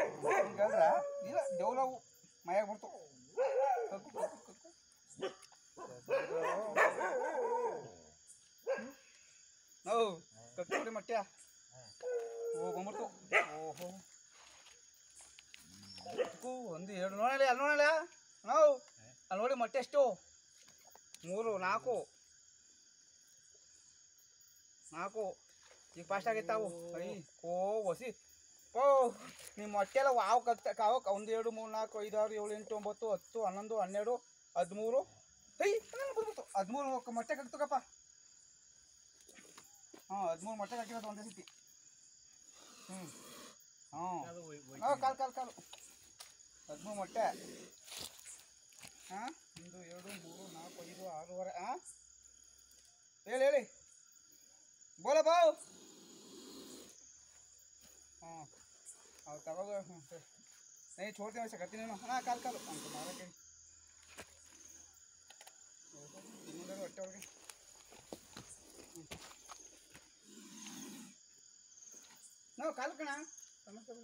ಹಿಂಗಂದ್ರ ಇಲ್ಲ ದೇವ್ಲವು ಮೈಯಾಗ ಕಕ್ಕು ಕಕ್ಕು ನಾವು ಕಕ್ಕುಡಿ ಮಟ್ಯ ಓ ಬಂದ್ಬಿಡ್ತು ಓಹೋ ಕೂ ಒಂದು ಎರಡು ನೋಡಲಿ ಅಲ್ಲಿ ನೋಡಲ ನಾವು ಅಲ್ಲಿ ನೋಡಿ ಮೊಟ್ಟೆ ಎಷ್ಟು ಮೂರು ನಾಲ್ಕು ನಾಲ್ಕು, ಈಗ ಫಾಸ್ಟ್ ಆಗಿತ್ತಾವು ಐ ಓ ಹೊಸಿ ಓ ನಿಮ್ಮ ಮೊಟ್ಟೆ ಎಲ್ಲ ವಾವ್ ಕತ್ತ ಕಾವ. ಒಂದು ಎರಡು ಮೂರು ನಾಲ್ಕು ಐದು ಆರು ಏಳು ಎಂಟು ಒಂಬತ್ತು ಹತ್ತು ಹನ್ನೊಂದು ಹನ್ನೆರಡು ಹದಿಮೂರು. ಐ ಹನ್ನೊಂದು ಬಂದ್ಬಿಡ್ತು. ಹದಿಮೂರು ಮೊಟ್ಟೆ ಕಕ್ತಕಪ್ಪ ಹಾಂ ಹದಿಮೂರು ಮೊಟ್ಟೆ ಕಟ್ಟಿರೋದು ಒಂದೇ ಸತಿ. ಹ್ಞೂ ಹಾಂ ಹಾಂ ಕಾಲು ಕಾಲು ಕಾಲು. ಹದಿಮೂರು ಮೊಟ್ಟೆ. ಹಾಂ? ಒಂದು ಎರಡು ಮೂರು ನಾಲ್ಕು ಐದು ಆರೂವರೆ ಹಾಂ? ಹೇಳಿ ಹೇಳಿ. ಬೋಲ ಬಾವು ಅವ್ರು ತಗೋದು ಏ ಚೋಡ್ತೀನಿ ವರ್ಷ ಕತ್ತೀನಿ ಹಾಂ ಕಾಲು ಕಾಲು ಅಂತ ಮಾಡೋಕ್ಕೆ ಇನ್ನೊಂದು ಹೊಟ್ಟೆ ಒಳಗೆ ನಾವು ಕಾಲು ಕಣ ಸಮಸ್ಯೆ